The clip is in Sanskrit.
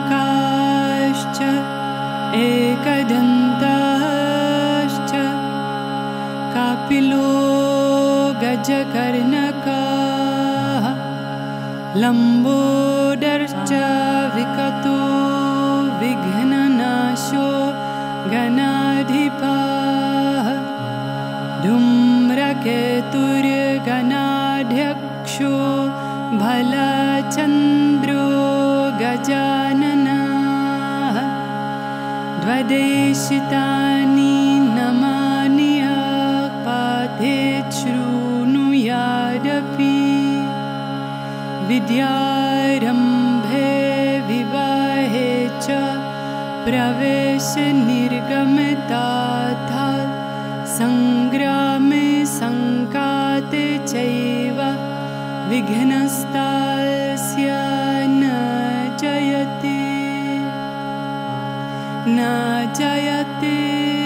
सुमुखाश्च एकदन्ताश्च कापिलो गजकर्णकाः लम्बोदर्श्च विकतो विघ्ननाशो गणाधिपाः धूम्रकेतुर्गणाध्यक्षो भलचन्द्रो गजाननाः द्वदेशितानि नमानि शृणुयादपि विद्यारम्भे विवाहे च प्रवेशनिर्गमताथा सङ्ग्रामे सङ्काते चैव विघ्नस्तास्य न जयते।